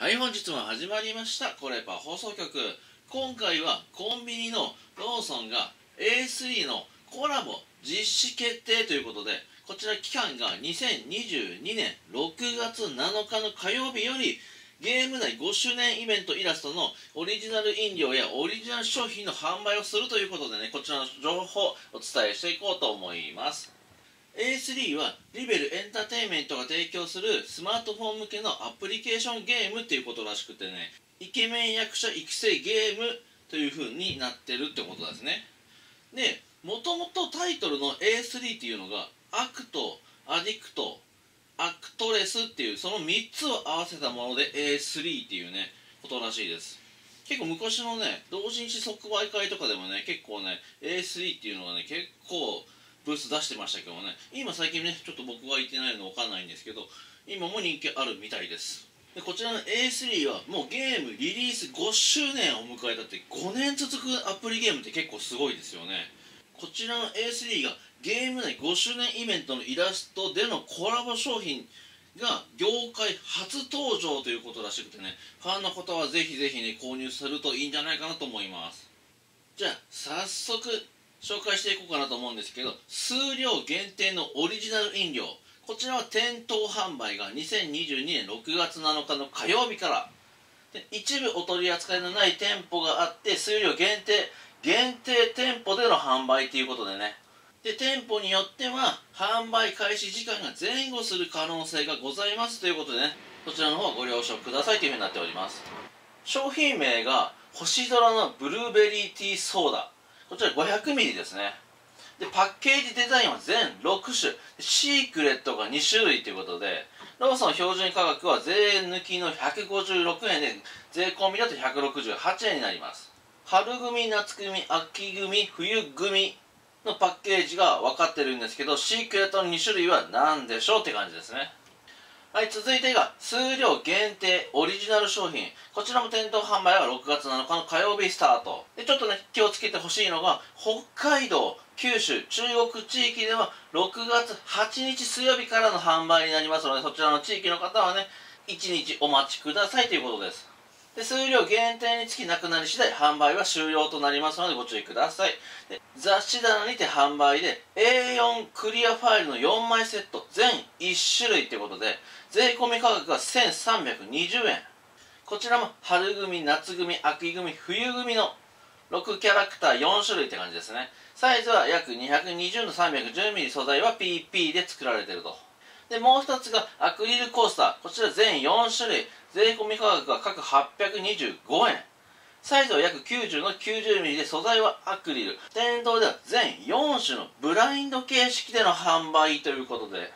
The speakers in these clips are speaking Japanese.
はい、本日も始まりました。コレパ放送局。今回はコンビニのローソンが A3 のコラボ実施決定ということで、こちら期間が2022年6月7日の火曜日よりゲーム内5周年イベントイラストのオリジナル飲料やオリジナル商品の販売をするということでね、こちらの情報をお伝えしていこうと思います。A3 はリベルエンターテインメントが提供するスマートフォン向けのアプリケーションゲームっていうことらしくてねイケメン役者育成ゲームという風になってるってことですね。でもともとタイトルの A3 っていうのが Act Addict Actress っていうその3つを合わせたもので A3 っていうねことらしいです。結構昔のね同人誌即売会とかでもね結構ね A3 っていうのがね結構ブース出してましたけどね。今最近ねちょっと僕は行ってないので分かんないんですけど今も人気あるみたいです。でこちらの A3 はもうゲームリリース5周年を迎えたって5年続くアプリゲームって結構すごいですよね。こちらの A3 がゲーム内5周年イベントのイラストでのコラボ商品が業界初登場ということらしくてねファンの方はぜひぜひね購入するといいんじゃないかなと思います。じゃあ早速紹介していこうかなと思うんですけど数量限定のオリジナル飲料。こちらは店頭販売が2022年6月7日の火曜日から。で一部お取り扱いのない店舗があって数量限定限定店舗での販売ということでね。で店舗によっては販売開始時間が前後する可能性がございますということでね。そちらの方はご了承くださいというふうになっております。商品名が星空のブルーベリーティーソーダ。こちら 500ml ですね。でパッケージデザインは全6種。シークレットが2種類ということでローソン標準価格は税抜きの156円で税込みだと168円になります。春組夏組秋組冬組のパッケージが分かってるんですけどシークレットの2種類は何でしょうって感じですね。はい、続いてが数量限定オリジナル商品。こちらも店頭販売は6月7日の火曜日スタート。でちょっとね気をつけてほしいのが北海道九州中国地域では6月8日水曜日からの販売になりますのでそちらの地域の方はね1日お待ちくださいということです。で数量限定につきなくなり次第販売は終了となりますのでご注意ください。で雑誌棚にて販売で A4 クリアファイルの4枚セット全1種類ということで税込み価格が1320円。こちらも春組夏組秋組冬組の6キャラクター4種類って感じですね。サイズは約220の 310mm 素材は PP で作られてると。でもう一つがアクリルコースター。こちら全4種類。税込み価格が各825円。サイズは約90の 90mm で素材はアクリル。店頭では全4種のブラインド形式での販売ということで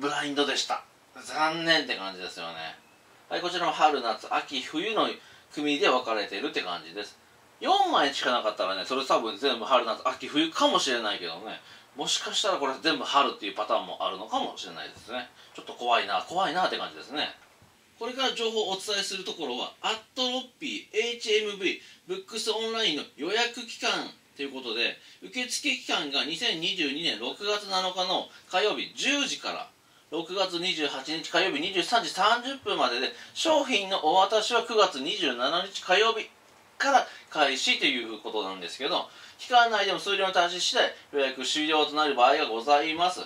ブラインドでした。残念って感じですよね。はいこちらも春夏秋冬の組で分かれているって感じです。4枚しかなかったらねそれ多分全部春夏秋冬かもしれないけどね。もしかしたらこれ全部春っていうパターンもあるのかもしれないですね。ちょっと怖いな怖いなって感じですね。これから情報をお伝えするところはアットロッピー HMV ブックスオンラインの予約期間ということで受付期間が2022年6月7日の火曜日10時から6月28日火曜日23時30分までで商品のお渡しは9月27日火曜日。から開始ということなんですけど期間内でも数量に達し次第予約終了となる場合がございます。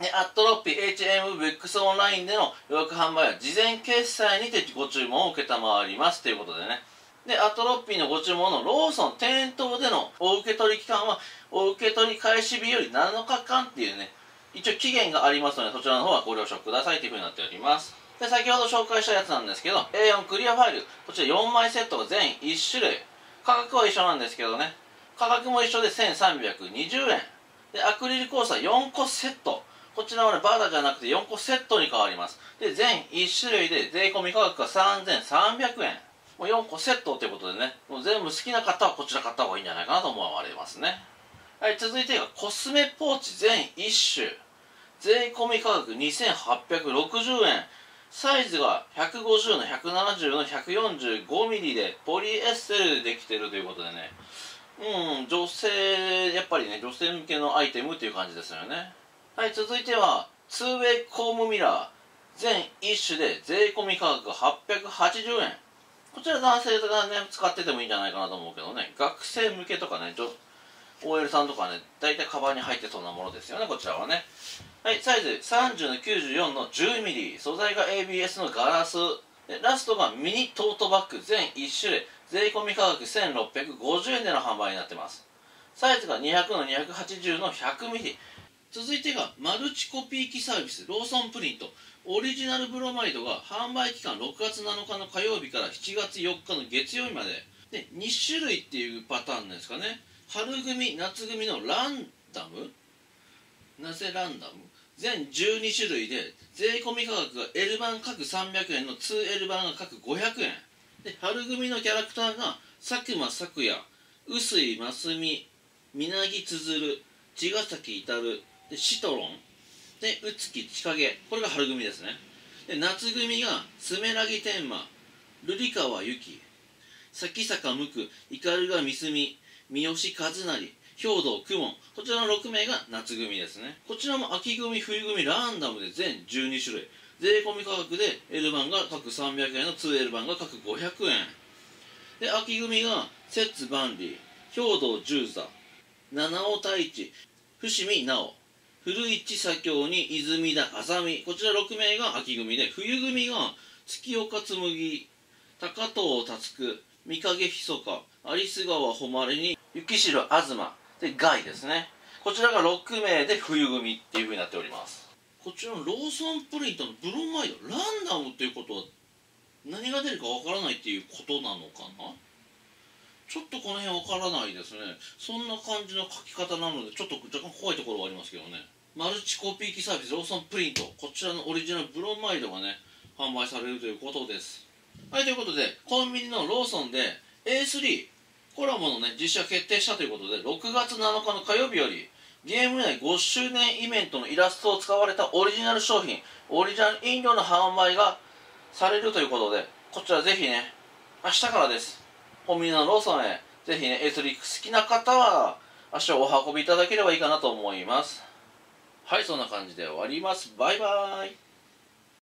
でアットロッピー HM ブックスオンラインでの予約販売は事前決済にてご注文を承ります。ということでね。でアットロッピーのご注文のローソン店頭でのお受け取り期間はお受け取り開始日より7日間っていうね一応期限がありますのでそちらの方はご了承くださいというふうになっております。で先ほど紹介したやつなんですけど A4 クリアファイル。こちら4枚セットが全1種類。価格は一緒なんですけどね。価格も一緒で1320円。でアクリルコースター4個セット。こちらはねバーダーじゃなくて4個セットに変わります。で全1種類で税込み価格が3300円。もう4個セットということでね。もう全部好きな方はこちら買った方がいいんじゃないかなと思われますね。はい続いてがコスメポーチ全1種。税込み価格2860円。サイズが150の170の 145mm でポリエステルでできてるということでね。うん女性やっぱりね女性向けのアイテムっていう感じですよね。はい続いては 2way コームミラー。全1種で税込み価格が1280円。こちら男性がね使っててもいいんじゃないかなと思うけどね。学生向けとかね OL さんとかね大体カバンに入ってそうなものですよねこちらはね。はいサイズ30の94の 10mm 素材が ABS のガラス。ラストがミニトートバッグ全1種類。税込み価格1650円での販売になってます。サイズが200の280の 100mm 続いてがマルチコピー機サービスローソンプリント。オリジナルブロマイドが販売期間6月7日の火曜日から7月4日の月曜日まで。で2種類っていうパターンですかね。春組夏組のランダム？なぜランダム？全12種類で税込み価格が L 版各300円の 2L 版が各500円。で春組のキャラクターが佐久間咲也臼井真澄皆木つづる茅ヶ崎至でシトロンで宇月千景。これが春組ですね。で夏組がスメラギ天馬瑠璃川由紀崎坂無垢斑鳩三隅三好和成兵道公文こちらの6名が夏組ですね。こちらも秋組冬組ランダムで全12種類。税込み価格で L 版が各300円の 2L 版が各500円。で秋組が摂津万里兵道十座七尾太一伏見直。古市左京に泉田浅見こちら6名が秋組で冬組が月岡紬高藤達久。三影ひそか有栖川誉に雪城東でガイですね。こちらが6名で冬組っていうふうになっております。こちらのローソンプリントのブロマイドランダムっていうことは何が出るかわからないっていうことなのかな？ちょっとこの辺わからないですね。そんな感じの書き方なのでちょっと若干怖いところはありますけどね。マルチコピー機サービスローソンプリント。こちらのオリジナルブロマイドがね販売されるということです。はいということでコンビニのローソンで A3 コラボのね実写決定したということで6月7日の火曜日よりゲーム内5周年イベントのイラストを使われたオリジナル商品オリジナル飲料の販売がされるということでこちらぜひね明日からです。コンビニのローソンへぜひね A3 好きな方は足をお運びいただければいいかなと思います。はいそんな感じで終わります。バイバーイ。